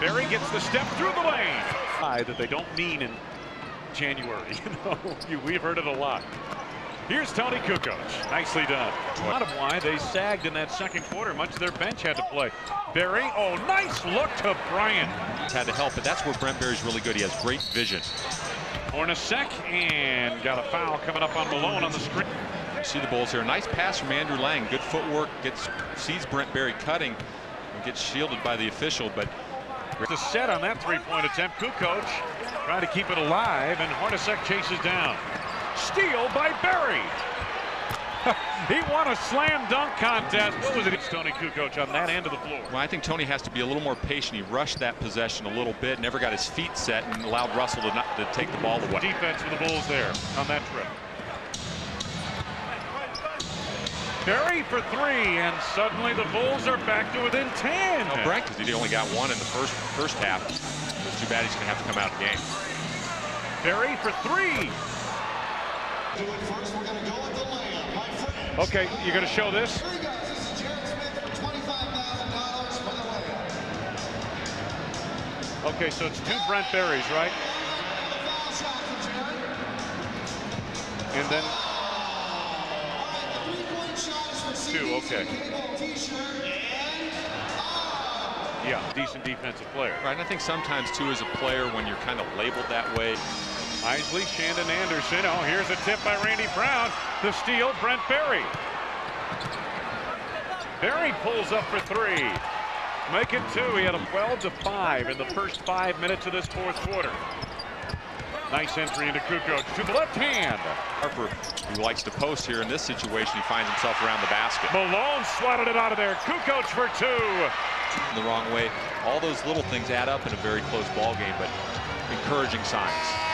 Barry gets the step through the lane. That they don't mean in January. You know, we've heard it a lot. Here's Tony Kukoc. Nicely done. A lot of why they sagged in that second quarter. Much of their bench had to play. Barry, oh, nice look to Bryant. Had to help, but that's where Brent Barry's really good. He has great vision. Hornacek and got a foul coming up on Malone on the screen. See the Bulls here. Nice pass from Andrew Lang. Good footwork. Gets sees Brent Barry cutting and gets shielded by the official, but the set on that three-point attempt. Kukoc trying to keep it alive, and Hornacek chases down. Steal by Barry. he won a slam dunk contest. What was it? It's Tony Kukoc on that end of the floor. Well, I think Tony has to be a little more patient. He rushed that possession a little bit, never got his feet set, and allowed Russell to, not, to take the ball away. Defense for the Bulls there on that trip. Barry for three, and suddenly the Bulls are back to within 10. No, Brent, because he only got one in the first first half. It's too bad he's going to have to come out of the game. Barry for three. Okay, you're going to show this? Okay, so it's two Brent Barrys, right? And then two, okay. Yeah, decent defensive player. Right, and I think sometimes, too, as a player, when you're kind of labeled that way. Eisley, Shandon Anderson. Oh, here's a tip by Randy Brown. The steal, Brent Barry. Barry pulls up for three. Make it two. He had a 12 to 5 in the first five minutes of this fourth quarter. Nice entry into Kukoc to the left hand. Harper, who likes to post here in this situation, he finds himself around the basket. Malone swatted it out of there. Kukoc for two. The wrong way. All those little things add up in a very close ball game, but encouraging signs.